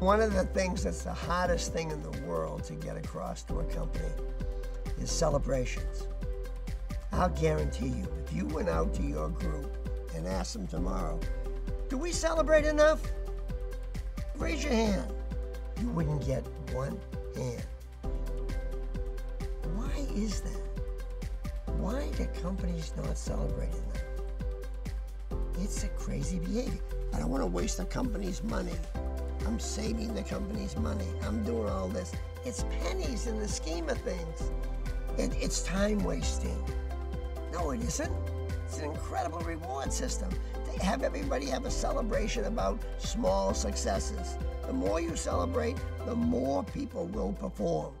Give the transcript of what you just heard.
One of the things that's the hardest thing in the world to get across to a company is celebrations. I'll guarantee you, if you went out to your group and asked them tomorrow, do we celebrate enough? Raise your hand. You wouldn't get one hand. Why is that? Why do companies not celebrate enough? It's a crazy behavior. I don't want to waste the company's money. I'm saving the company's money. I'm doing all this. It's pennies in the scheme of things. It, it's time wasting. No, it isn't. It's an incredible reward system. They have everybody have a celebration about small successes. The more you celebrate, the more people will perform.